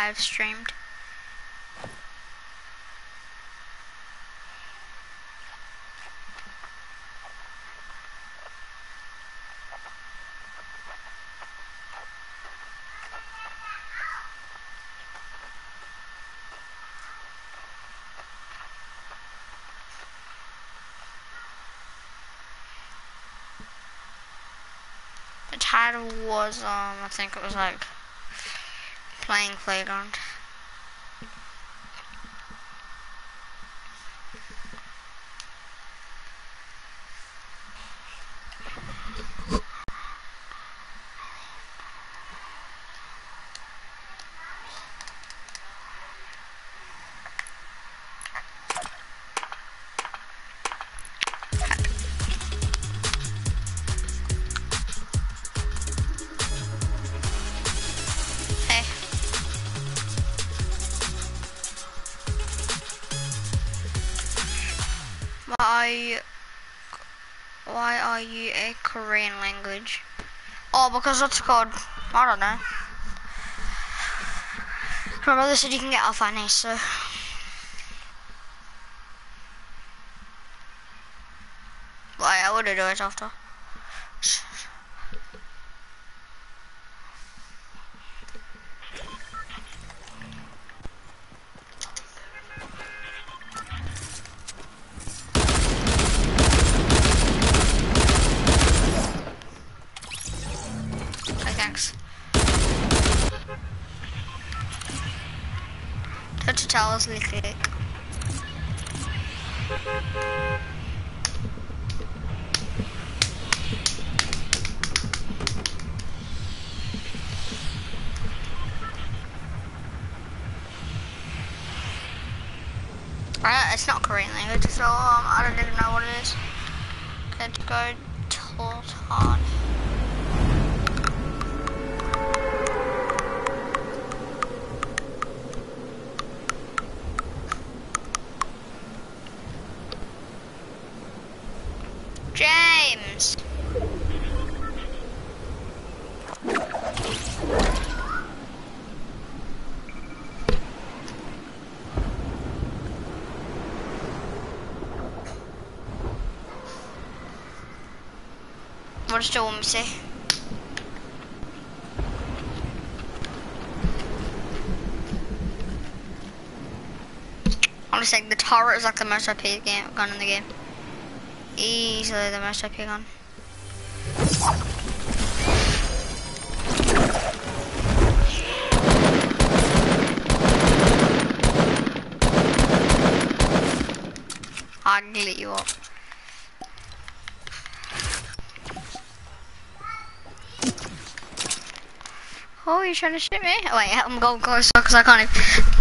live streamed. The title was, um, I think it was like playing playground. You, why are you a Korean language? Oh, because it's called, I don't know. My brother said you can get Alpha Nice, so. Why, I would do it after. Lick. Uh, it's not Korean language, so um, I don't even know what it is. Let's go Tilton. Say? I'm just saying the turret is like the most OP game gun in the game. Easily the most OP gun. I can lit you up. You trying to shoot me? Oh, wait, I'm going closer because I can't even.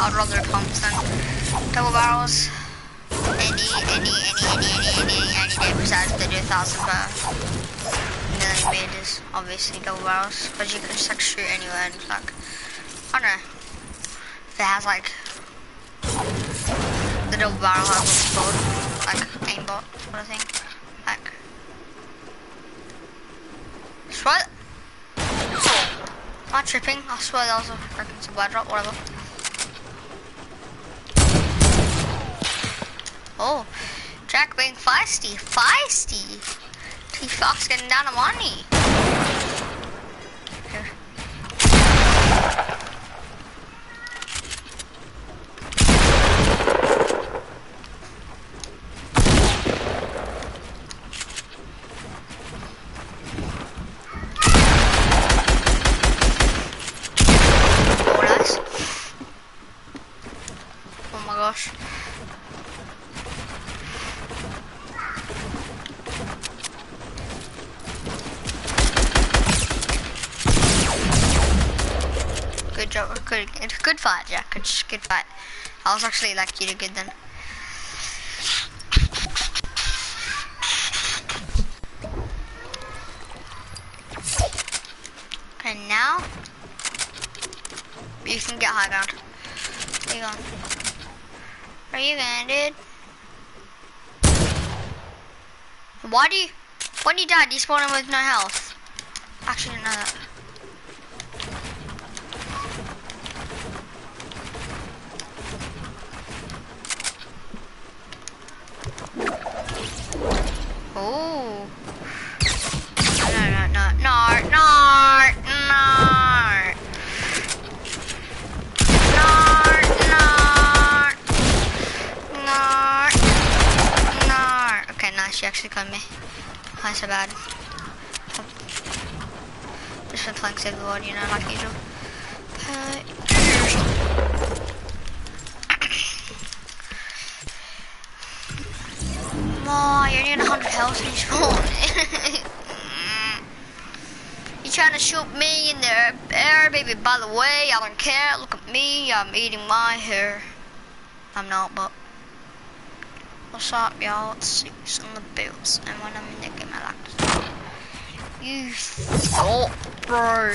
I'd rather than double barrels. Any, any, any, any, any, any, any day besides the 2000 per million meters. Obviously double barrels, because you can just like shoot anywhere and like, I don't know. If it has like, the double barrel has what's called, like aimbot sort of thing. Like, swear, am I tripping? I swear that was a freaking supply drop, whatever. Oh, Jack being feisty, feisty. T-Fox getting down on money. Here. Oh, nice. Oh my gosh. Good job. Good, good, good fight, Jack. Good, fight. I was actually like you did good then. Okay, now you can get high ground. Where you going? Where you going, dude? Why do you, when you die, do you spawn in with no health? Actually, didn't know that. Oh. No, no, no, no, no, no. Okay, nice. She actually got me. Not so bad. Just been playing Save the World, you know, like usual. But, Oh, you're near 100 health when you spawn. you trying to shoot me in the air, baby. By the way, I don't care. Look at me. I'm eating my hair. I'm not, but... What's up, y'all? It's Six on the bills. And when I'm in the game, I like to You thought, bro.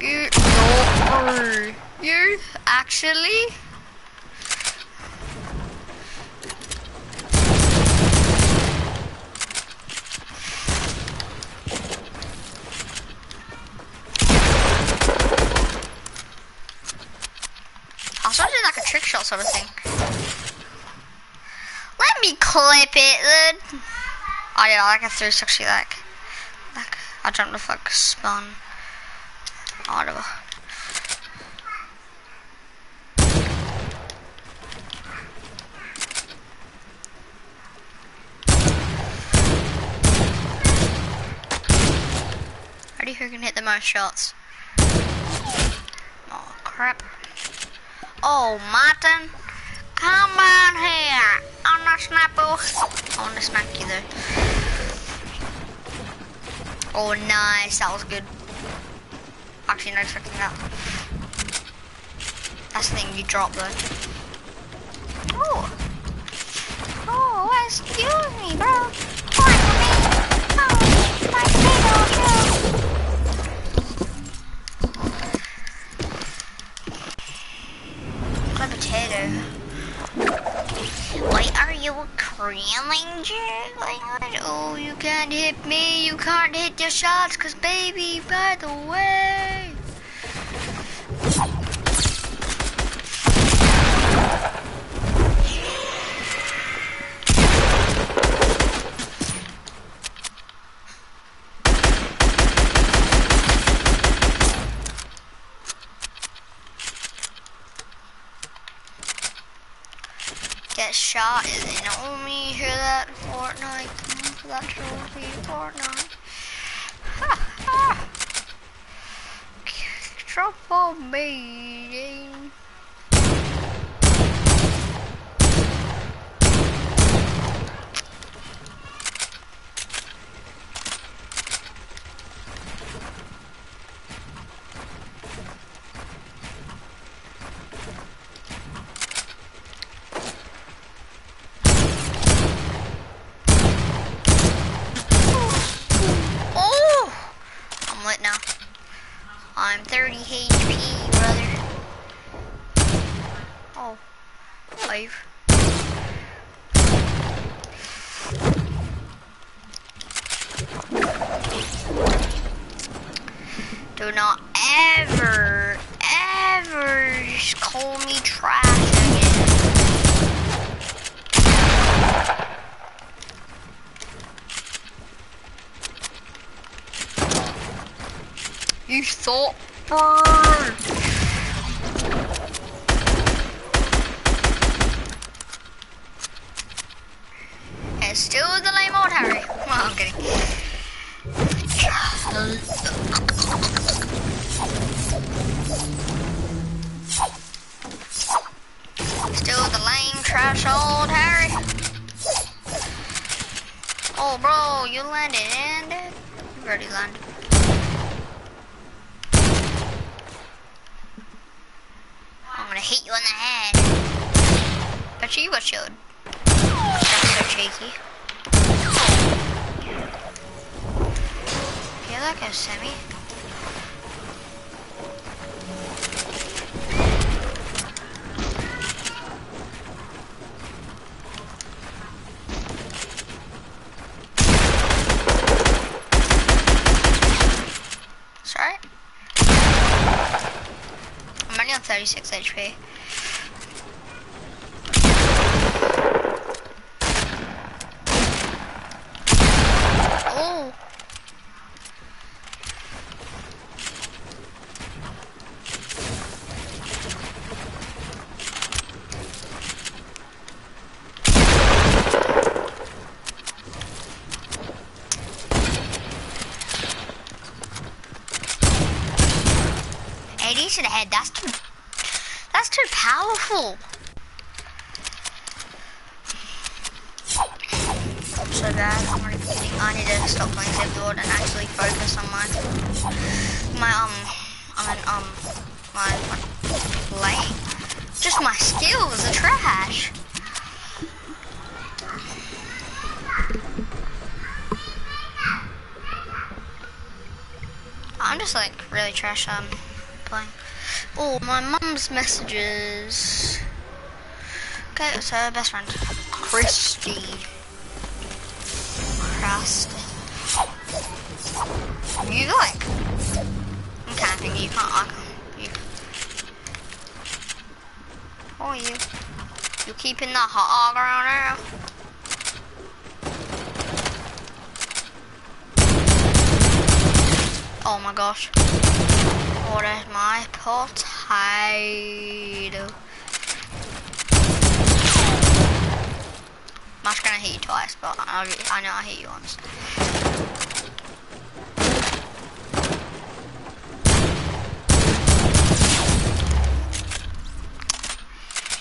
You thought, bro. You actually... shot sort of thing. Let me clip it then. Oh yeah, like a 360 like. Like, I jumped the fuck spawn. Oh, whatever. Ready who can hit the most shots? Oh crap. Oh, Martin, come on here. I'm not sniper. I want to smack you there. Oh, nice. That was good. Actually, no expecting that. That's the thing you drop though. Oh. Oh, excuse me, bro. Why me? Oh, my potato, A potato. Why are you a ranger? Oh like, oh, you can't hit me. You can't hit your shots, cause baby, by the way. Shot and then only hear that Fortnite. Come for that trophy, Fortnite. Ha ha! Trouble me. HP, brother. Oh, five. Do not ever, ever call me trash again. You thought bird. Old Harry. Oh, bro, you landed and you already landed. I'm gonna hit you in the head. Bet you got showed. That's so cheeky. Yeah, that Sammy. Sorry. Only 36 HP. Oh. AD to the head. That's too. That's too So bad. I'm kidding. I need to stop playing Save Lord and actually focus on my my um I um my, my. Just my skills are trash. I'm just like really trash um playing. Oh, my mum's messages. Okay, so best friend. Christy. Christ. You like I'm camping, you can't can't you Oh you You keeping the hot around there? Oh my gosh. Is my potato? Just gonna hit you twice, but I, I know I hit you once.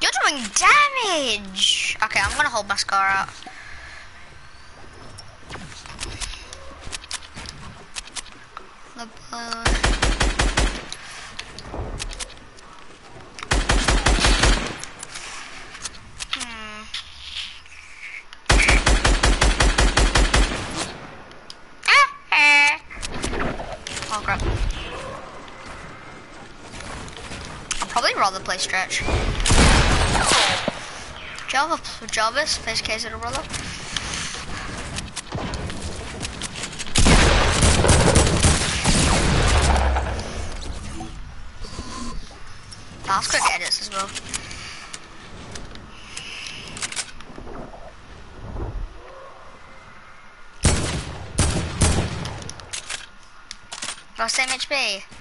You're doing damage! Okay, I'm gonna hold my scar out. The. Hmm. Oh crap. I'll probably play stretch. Java, Jarvis, face case a brother. I'll quick edits as well. Lost MHP. What?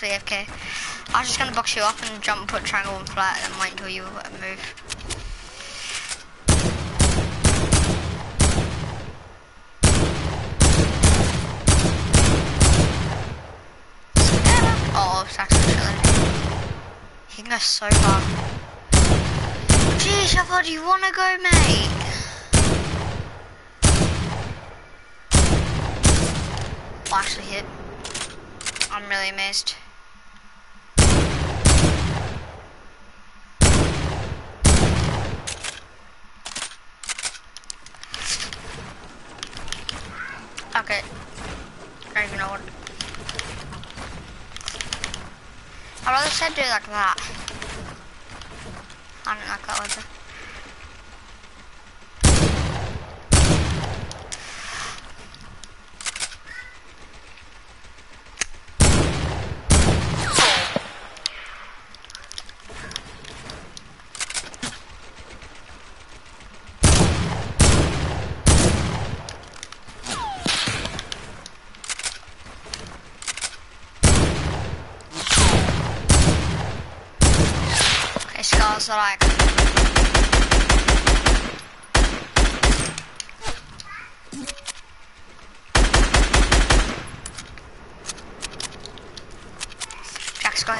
You actually AFK? I was just gonna box you up and jump, and put triangle and flat, and wait until you move. Oh. He can go so far. Jeez, I thought you wanna go, mate. Oh, actually hit. I'm really amazed. Okay. I don't even know what. I'd rather said do it like that. I don't like that weapon.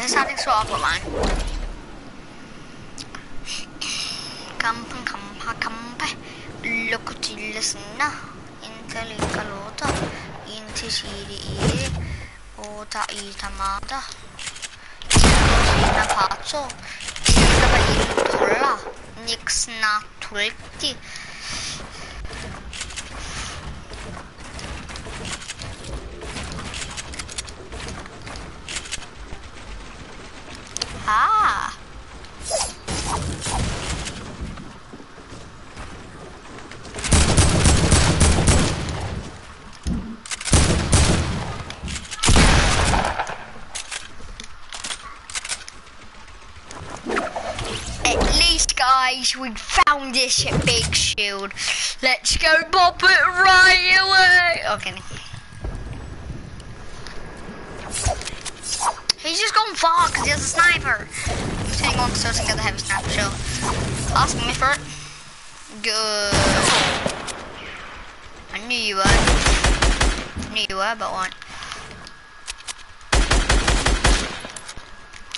is something so awful, man. Kampen, kampa, kampe. Look at this now. Intel Kalota. Inti Siri. Ota Itamada. Sina Pazzo. Sina Bailtola. Nix Naturti. We found this big shield. Let's go pop it right away. Okay. He's just gone far because he has a sniper. Hanging on so to get the heavy sniper shield. Asking me for it. Good. I knew you were. I knew you were, but what?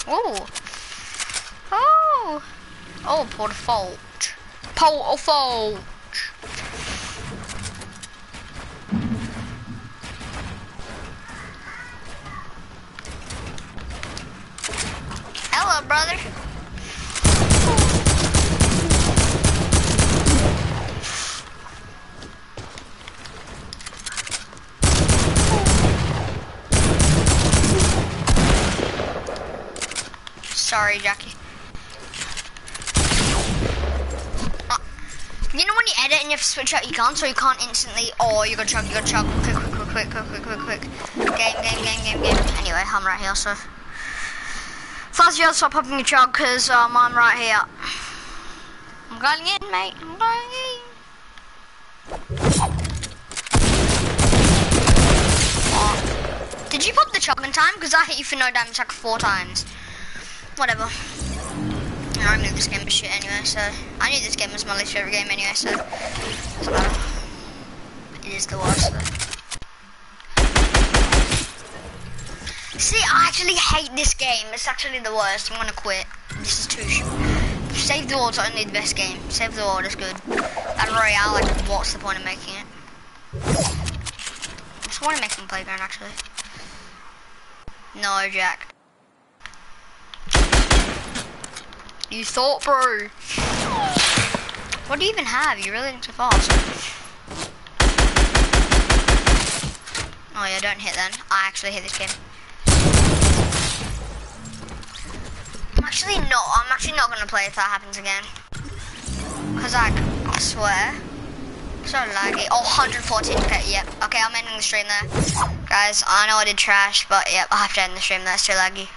Ooh. Oh. Oh, port fault. Port oh, fault. Hello, brother. Sorry, Jackie. Uh, You know when you edit and you have to switch out your gun so you can't instantly, oh, you gotta chug, you gotta chug, quick, quick, quick, quick, quick, quick, quick, quick. Game, game, game, game, game. Anyway, I'm right here, so. Fast you stop popping your chug, cause um, I'm right here. I'm going in, mate, I'm going in. Oh. Did you pop the chug in time? Because I hit you for no damage like four times. Whatever. I knew this game was shit anyway, so I knew this game was my least favorite game anyway, so doesn't. It is the worst. Though. See, I actually hate this game. It's actually the worst. I'm gonna quit. This is too short. Save the World's only the best game. Save the World is good. That Royale, like, what's the point of making it? I just want to make some Playground, actually? No, Jack. You thought, bro. What do you even have? You really didn't so fast. Oh yeah, don't hit then. I actually hit this game. I'm actually not. I'm actually not gonna play if that happens again. Cause like, I swear. So laggy. Oh, 114, okay, Yep. Okay, I'm ending the stream there, guys. I know I did trash, but yep, I have to end the stream. That's too laggy.